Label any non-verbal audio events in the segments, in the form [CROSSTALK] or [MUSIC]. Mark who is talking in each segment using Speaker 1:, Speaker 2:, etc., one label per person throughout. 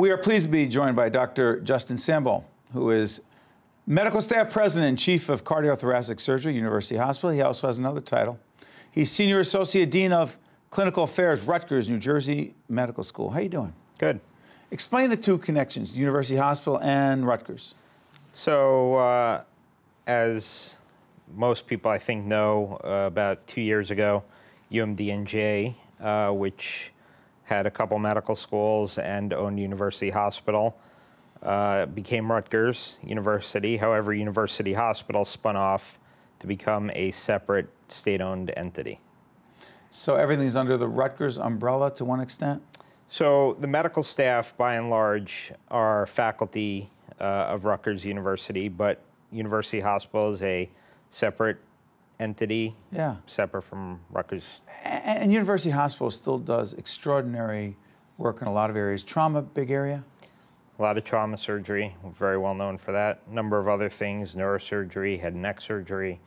Speaker 1: We are pleased to be joined by Dr. Justin Sambol, who is Medical Staff President and Chief of Cardiothoracic Surgery, University Hospital. He also has another title. He's Senior Associate Dean of Clinical Affairs, Rutgers, New Jersey Medical School. How you doing?
Speaker 2: Good.
Speaker 1: Explain the two connections, University Hospital and Rutgers.
Speaker 2: So, uh, as most people I think know, uh, about two years ago, UMDNJ, uh, which had a couple medical schools and owned University Hospital, uh, became Rutgers University. However, University Hospital spun off to become a separate state-owned entity.
Speaker 1: So everything's under the Rutgers umbrella to one extent?
Speaker 2: So the medical staff, by and large, are faculty uh, of Rutgers University, but University Hospital is a separate entity,
Speaker 1: Yeah.
Speaker 2: separate from Rutgers.
Speaker 1: And, and University Hospital still does extraordinary work in a lot of areas. Trauma, big area?
Speaker 2: A lot of trauma surgery, we're very well known for that. A number of other things, neurosurgery, head and neck surgery,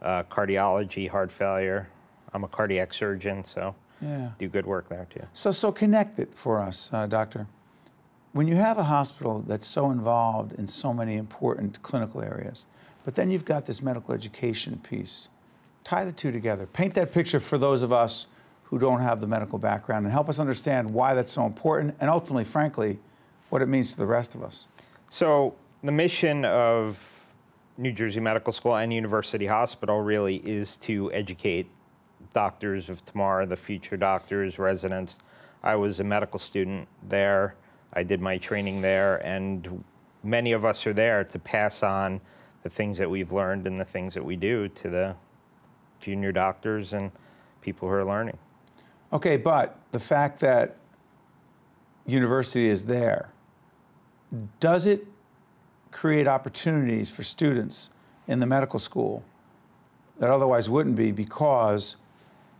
Speaker 2: uh, cardiology, heart failure. I'm a cardiac surgeon, so
Speaker 1: Yeah.
Speaker 2: do good work there too.
Speaker 1: So, so connect it for us, uh, Doctor. When you have a hospital that's so involved in so many important clinical areas, but then you've got this medical education piece, tie the two together. Paint that picture for those of us who don't have the medical background and help us understand why that's so important and ultimately, frankly, what it means to the rest of us.
Speaker 2: So the mission of New Jersey Medical School and University Hospital really is to educate doctors of tomorrow, the future doctors, residents. I was a medical student there. I did my training there, and many of us are there to pass on the things that we've learned and the things that we do to the junior doctors and people who are learning.
Speaker 1: Okay, but the fact that university is there, does it create opportunities for students in the medical school that otherwise wouldn't be because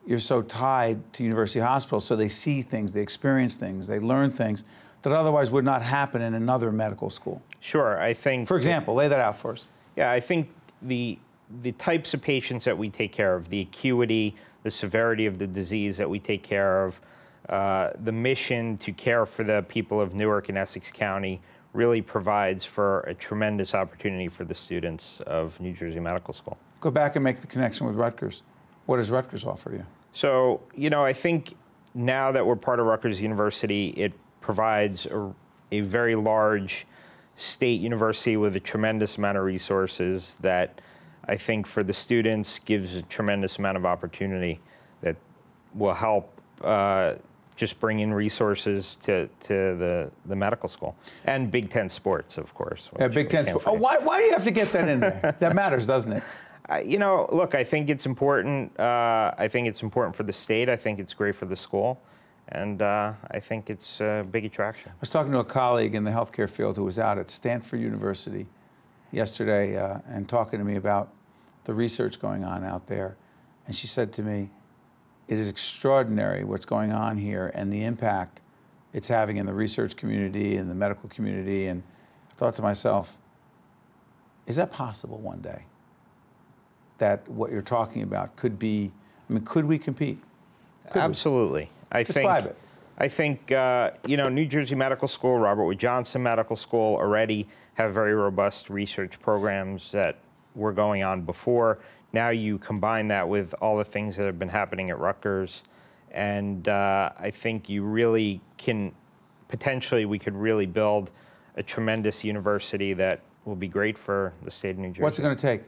Speaker 1: you're so tied to University Hospital, so they see things, they experience things, they learn things that otherwise would not happen in another medical school?
Speaker 2: Sure, I think.
Speaker 1: For example, lay that out for us.
Speaker 2: Yeah, I think the the types of patients that we take care of, the acuity, the severity of the disease that we take care of, uh, the mission to care for the people of Newark and Essex County really provides for a tremendous opportunity for the students of New Jersey Medical School.
Speaker 1: Go back and make the connection with Rutgers. What does Rutgers offer you?
Speaker 2: So, you know, I think now that we're part of Rutgers University, it provides a, a very large state university with a tremendous amount of resources that I think for the students gives a tremendous amount of opportunity that will help uh, just bring in resources to, to the, the medical school and Big Ten sports, of course.
Speaker 1: Yeah, Big Ten.
Speaker 2: can't
Speaker 1: Oh, why, why do you have to get that in there? [LAUGHS] that matters, doesn't it?
Speaker 2: Uh, you know, look, I think it's important. Uh, I think it's important for the state. I think it's great for the school. And uh, I think it's a big attraction.
Speaker 1: I was talking to a colleague in the healthcare field who was out at Stanford University yesterday uh, and talking to me about the research going on out there. And she said to me, It is extraordinary what's going on here and the impact it's having in the research community and the medical community. And I thought to myself, Is that possible one day? That what you're talking about could be, I mean, could we compete? Could we?
Speaker 2: Absolutely. I
Speaker 1: Describe
Speaker 2: think.
Speaker 1: it.
Speaker 2: I think uh, you know New Jersey Medical School, Robert Wood Johnson Medical School already have very robust research programs that were going on before. Now you combine that with all the things that have been happening at Rutgers, and uh, I think you really can potentially we could really build a tremendous university that will be great for the state of New Jersey.
Speaker 1: What's it going to take?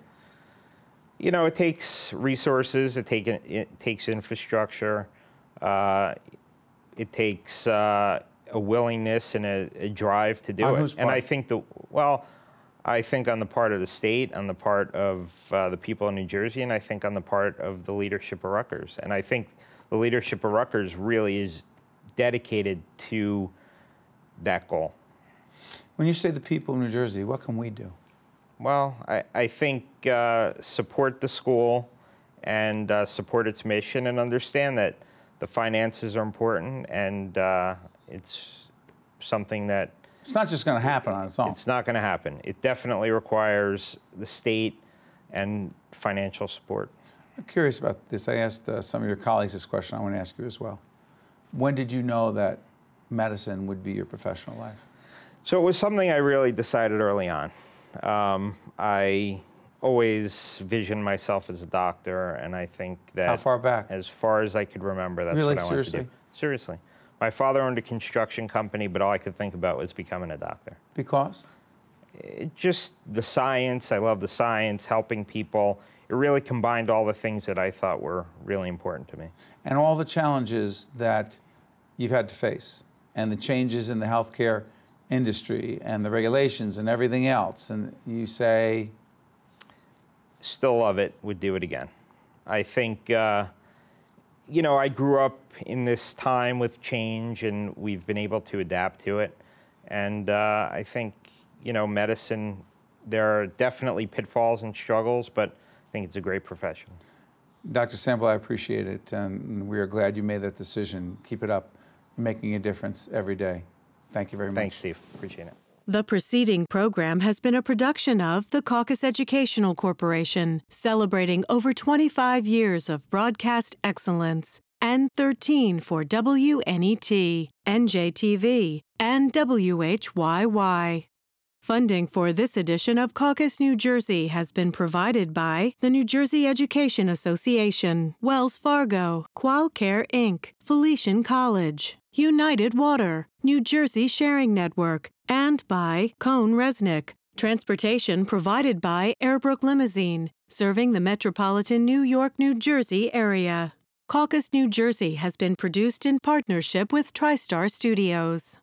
Speaker 2: You know, it takes resources. It, take, it takes infrastructure. Uh, it takes uh, a willingness and a, a drive to do
Speaker 1: On
Speaker 2: it. And I think the well, I think on the part of the state, on the part of uh, the people in New Jersey, and I think on the part of the leadership of Rutgers. And I think the leadership of Rutgers really is dedicated to that goal.
Speaker 1: When you say the people of New Jersey, what can we do?
Speaker 2: Well, I, I think uh, support the school and uh, support its mission and understand that the finances are important and uh, it's something that
Speaker 1: It's not just going to happen on its own.
Speaker 2: it's not going to happen. It definitely requires the state and financial support.
Speaker 1: I'm curious about this. I asked uh, some of your colleagues this question. I want to ask you as well. When did you know that medicine would be your professional life?
Speaker 2: So it was something I really decided early on. Um, I always visioned myself as a doctor, and I think that
Speaker 1: How far back?
Speaker 2: as far as I could remember, that's
Speaker 1: Really?
Speaker 2: what I wanted to
Speaker 1: Seriously?
Speaker 2: do. Seriously. My father owned a construction company, but all I could think about was becoming a doctor.
Speaker 1: Because?
Speaker 2: It just the science, I love the science, helping people. It really combined all the things that I thought were really important to me.
Speaker 1: And all the challenges that you've had to face, and the changes in the healthcare industry, and the regulations, and everything else. And you say,
Speaker 2: still love it, would do it again. I think, uh, you know, I grew up in this time with change and we've been able to adapt to it. And uh, I think, you know, medicine, there are definitely pitfalls and struggles, but I think it's a great profession.
Speaker 1: Dr. Sambol, I appreciate it, and we are glad you made that decision. Keep it up. You're making a difference every day. Thank you very much.
Speaker 2: Thanks, Steve. Appreciate it.
Speaker 3: The preceding program has been a production of the Caucus Educational Corporation, celebrating over 25 years of broadcast excellence, and 13 for WNET, NJTV, and WHYY. Funding for this edition of Caucus New Jersey has been provided by the New Jersey Education Association, Wells Fargo, Qualcare Inc., Felician College, United Water, New Jersey Sharing Network, and by CohnReznick. Transportation provided by Airbrook Limousine, serving the metropolitan New York, New Jersey area. Caucus New Jersey has been produced in partnership with TriStar Studios.